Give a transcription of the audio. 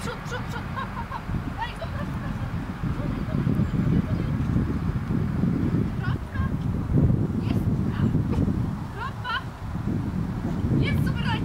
przód, przód, przód. Hop, hop, hop. Ej, dobra, Kropka. Jest. Kropka. Jest, super.